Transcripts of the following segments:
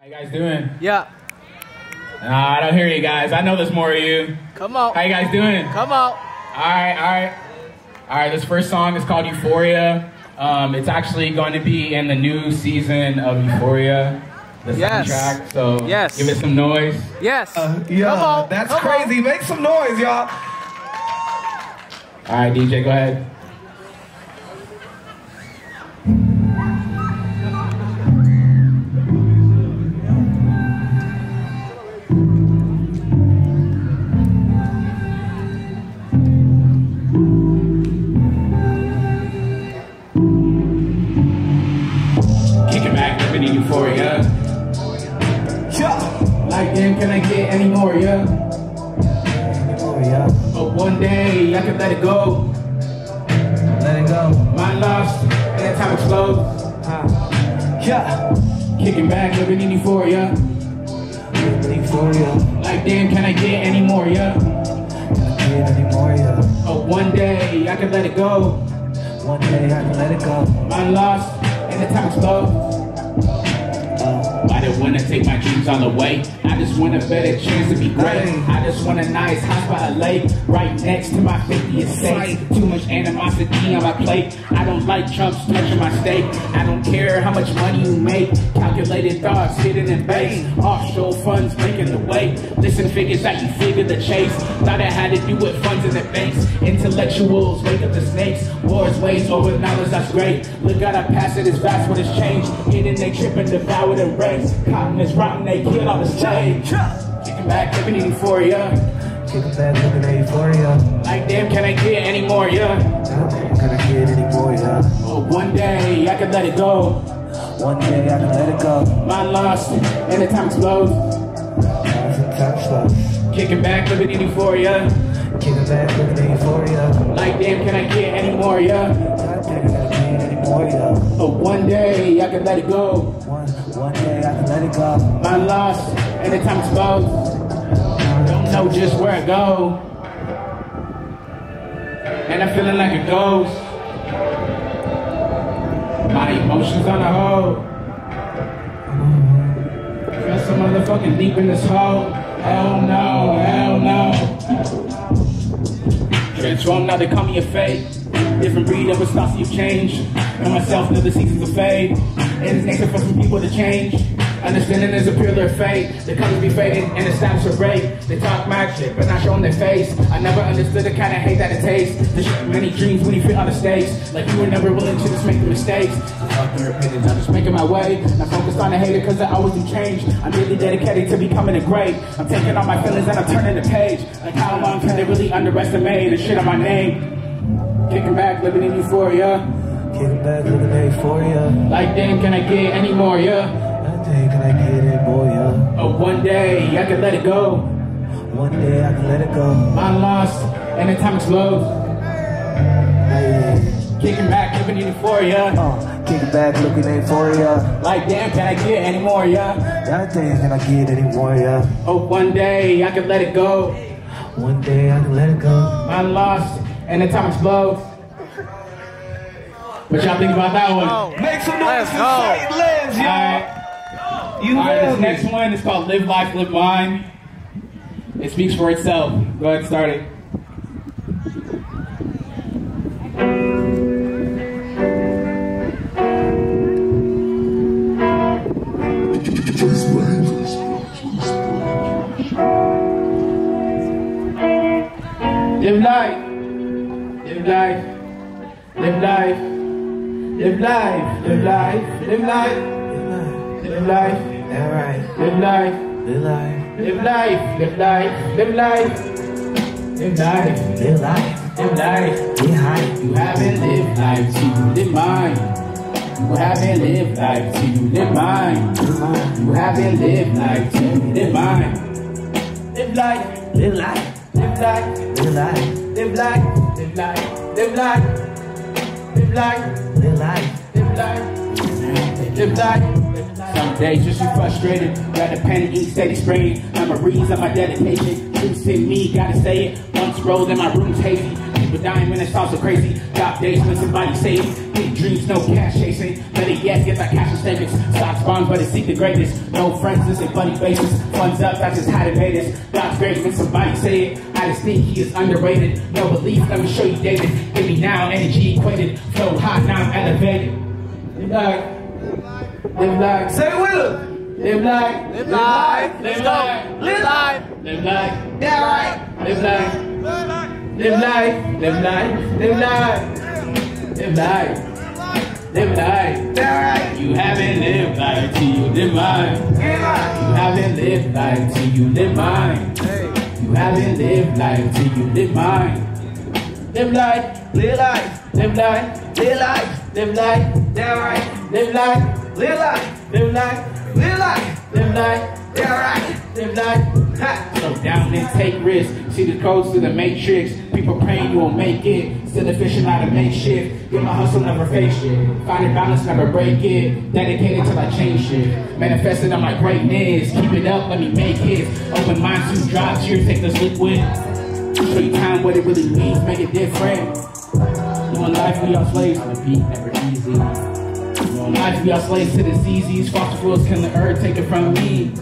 How you guys doing? Yeah. Nah, I don't hear you guys. I know there's more of you. Come out. How you guys doing? Come out. All right, all right. All right, this first song is called Euphoria. Um, it's actually going to be in the new season of Euphoria, the Yes. soundtrack. So Yes. give it some noise. Yes. Uh, Yeah, Come on. that's Come on. crazy. Make some noise, y'all. All right, DJ, go ahead. Living in euphoria. Yeah. Like, damn, can I get any more, yeah? Oh. But one day I can let it go. Let it go. Mind lost, and time explodes. Uh, yeah. Kicking back, living in euphoria. Euphoria. Like, damn, can I get any more, yeah? Can't get any more, yeah. But one day I can let it go. One day I can let it go. Mind lost, and the time explodes. I don't wanna take my dreams on the way? I just want a better chance to be great. I just want a nice house by a lake, right next to my 50 estate. Too much animosity on my plate. I don't like Trump's touching my state. I don't care how much money you make. Calculated thoughts hidden in base. Offshore funds making the way. Listen, figures that you figure the chase. Thought I had to do with funds in the banks. Intellectuals wake up the snakes. Wars ways over knowledge that's great. Look at our past, it is vast what has changed. Hidden they trip and devour the race. Cotton is rotten, they kill all the yeah. Kicking back, living in euphoria. Kicking back, looking at euphoria. Like damn, can I get any more, yeah? Can I get any more, yeah? Oh, one day I can let it go. One day I can let it go. Mind lost, and the time explodes. Times slow. Kicking back, living in euphoria. Kicking back, looking at euphoria. Like damn, can I get any more, yeah? God damn, can I get any more, yeah? Oh, one day I can let it go. One, one day I can let it go. My loss, and the time explodes. Don't know just where I go. And I'm feeling like a ghost. My emotions on the hold. Feel some motherfucking deep in this hole. Hell no, hell no. Transform, now they call me a fake. Different breed of a you change. And myself know the seasons of fade. It is nature for some people to change. Understanding is a pure their fate. The colors be fading and the stamps are break. They talk mad shit, but not showing their face. I never understood the kind of hate that it takes. The shit many dreams when you fit on the stakes. Like you were never willing to just make the mistakes. Fuck your opinions, I'm just making my way. Not focused on the hater cause I always do change. I'm really dedicated to becoming a great. I'm taking all my feelings and I'm turning the page. Like how long can they really underestimate the shit on my name? Kicking back, living in euphoria. Kicking back, looking at euphoria. Like damn, can I get any more, yeah? Damn, can I get any more, yeah? Oh, one day I can let it go. One day I can let it go. I'm lost, and the time explodes. Hey. Kicking back, living in euphoria. Uh, kicking back, looking at euphoria. Like damn, can I get any more, yeah? God damn, can I get any more, yeah? Oh, one day I can let it go. One day I can let it go. I'm lost, and the time explodes. What y'all think about that one? Make some noise go. for Sight Lives, y'all. Alright, You alright, this me? next one is called Live Life, Live Mine. It speaks for itself. Go ahead, start it. Live life, live life, live life, live life, live life, live life, live life, live life, live life, live life, live life, live life, live life, live life, live life. get high. You haven't lived life you live mine. You haven't lived life you live mine. You haven't lived life you live mine. Live life, Live life, live life. live life, Live life, live life, live life, live life, live life. live life, live life. Some days just too frustrated, got a pen and ink steady spraying. Memories of my dedication, truth in me, gotta say it. Once rolled in my room's hazy. People dying when it's all so crazy. Job days when somebody saved. It, big dreams, no cash chasing. Better yet, get that cash and statements. Stocks, bonds, but it's seek the greatest. No friends, this ain't funny faces. Funds up, that's just how to pay this. God's great when somebody say it. I just think he is underrated. No belief, let me show you David. Give me now, energy equated. Flow high, now I'm elevated. Live like, live like, Say it with us. live like, Live life. live go. Live life. live like. Yeah, right. Live life, live life, live life, live life, live life, live life. Yeah, right. You haven't lived life till you live mine. You haven't lived life till you live mine. Right. You haven't lived life till you live mine. Live life, Live life. live life, Live life. live life, Yeah, right. live life, Live life. live life, Live life. live life, right. live life. Ha. Slow down and take risks. See the codes to the matrix. People praying you won't make it. Still efficient, not a makeshift. Get my hustle, never fake shit. Find a balance, never break it. Dedicated till I change shit. Manifested on my greatness. Keep it up, let me make it. Open minds to drop tears, take this liquid. Show you time what it really means, make it different. You in life, we are slaves on the beat, never easy. You life, we are slaves to the CZs. Fossil fuels can the earth, take it from me.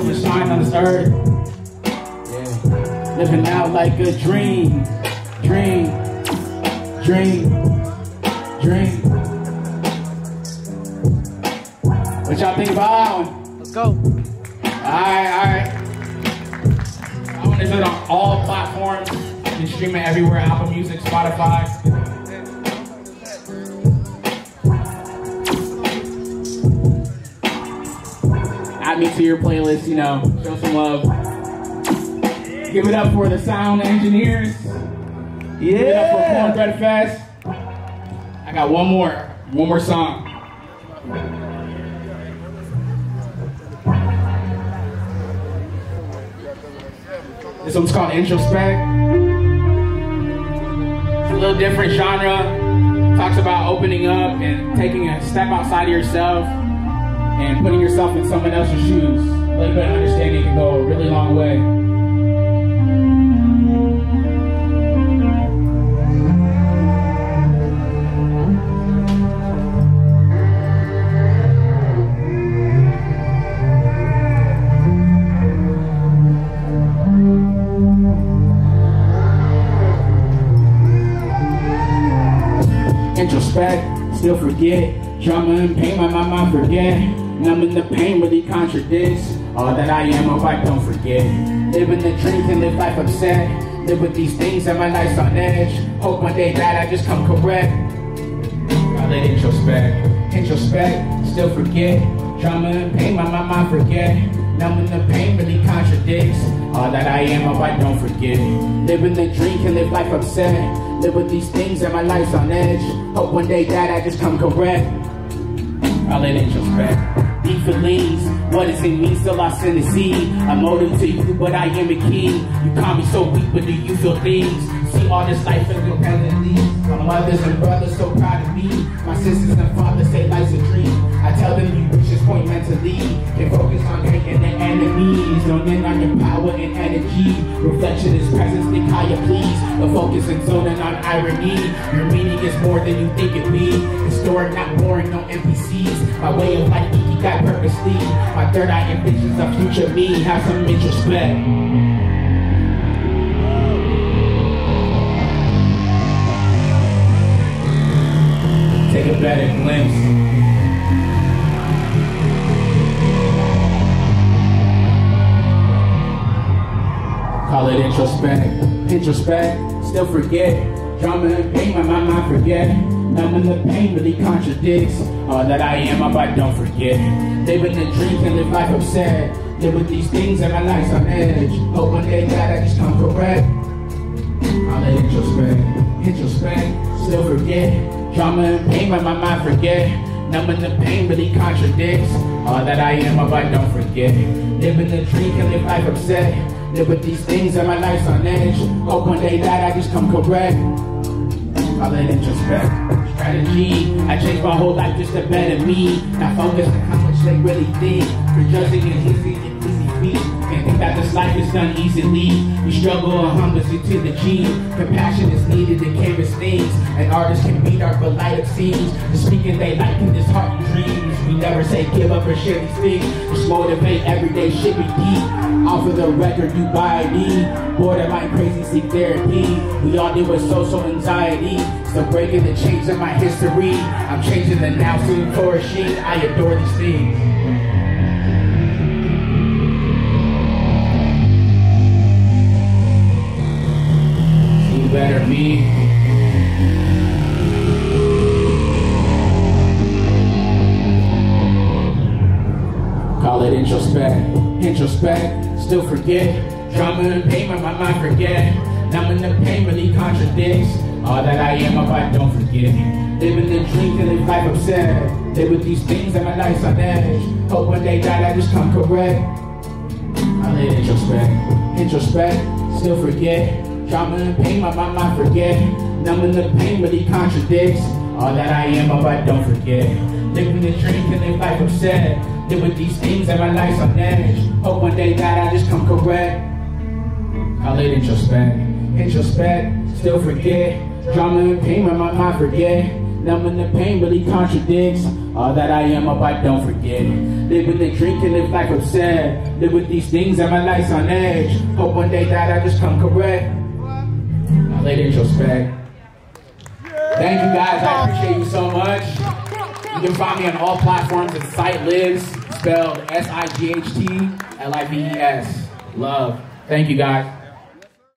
Yeah, I'm shine on this earth. Yeah, living out like a dream, dream, dream, dream. What y'all think about that one? Let's go. Alright, alright. That one is on all platforms. You can stream it everywhere Apple Music, Spotify. Me to your playlist, you know, show some love. Give it up for the sound engineers. Yeah. Give it up for Corn Yeah. Bread Fest. I got one more, one more song. This one's called Introspect. It's a little different genre. Talks about opening up and taking a step outside of yourself putting yourself in someone else's shoes. A little bit of understanding can go a really long way. Introspect, still forget. Drama and pain, my my mind forget. Numbing the pain really contradicts all that I am. Hope I don't forget. Living the dreams and live life upset. Live with these things and my life's on edge. Hope one day that I just come correct. I let introspect, introspect, still forget. Drama and pain, my, mind forget. Numbing the pain really contradicts all that I am. Hope I don't forget. Living the dream can live life upset. Live with these things and my life's on edge. Hope one day that I just come correct. I let introspect. Deep feelings, what is in me still lost in the sea. I'm older to you, but I am a king. You call me so weak, but do you feel things? See all this life independently. My mothers and brothers so proud of me. My sisters and fathers say life's a dream. I tell them you reach this point mentally. Can focus on hating the enemies. Don't end on your power and energy. Reflection is presence, think you please. The focus and zoning on irony. Your meaning is more than you think it be. Historic, not boring, no NPCs. My way of life, you got purposely. My third eye envisions of future me. Have some introspect. Take a better glimpse. Call it introspect, introspect, still forget. Drama and pain, my mind, forget. Numbing the pain really contradicts all that I am, I don't forget. Living the dreams and live life upset. Live with these things and my life's on edge. Hope one day that I just come correct. I'll introspect, introspect, still forget. Drama and pain, but my mind forget. Numbing the pain really contradicts all that I am, if I don't forget. Living the dream can live life upset. Live with these things and my life's on edge. Hope one day that I just come correct. I'll let introspect. strategy. I changed my whole life just to better me. Not focus on how much they really think. Prejudging and easy this done easily. We struggle and humble to the gene. Compassion is needed in canvas things. An artist can be dark but light up scenes. The speaking they like in this heart and dreams. We never say give up or share these things. Just motivate everyday shit be deep. Off of the record you buy me. Borderline crazy seek therapy. We all deal with social anxiety. Still breaking the chains of my history. I'm changing the now, soon flourishing. I adore these things. Better me. Call it introspect, introspect, still forget. Drama and pain, my mind forget. Numbing the pain really contradicts all that I am if I don't forget. Living the dream live life upset. Live with these things and my life's on edge. Hope one day that I just come correct. I let introspect, introspect, still forget. Trauma and pain, my mind, I forget. Numbing the pain, but he contradicts all that I am, but I don't forget. Living the dream, and live life upset. Live with these things, and my life's on edge. Hope one day that I just come correct. I let introspect, introspect, still forget. Drama and pain, my mind, I forget. Numbing the pain, he contradicts all that I am, but I don't forget. Live with the drink and live life upset. Live with these things, and my life's on edge. Hope one day that I just come correct. Let introspect. Thank you guys. I appreciate you so much. You can find me on all platforms at Sight Lives, spelled S I G H T L I V E S. Love. Thank you guys.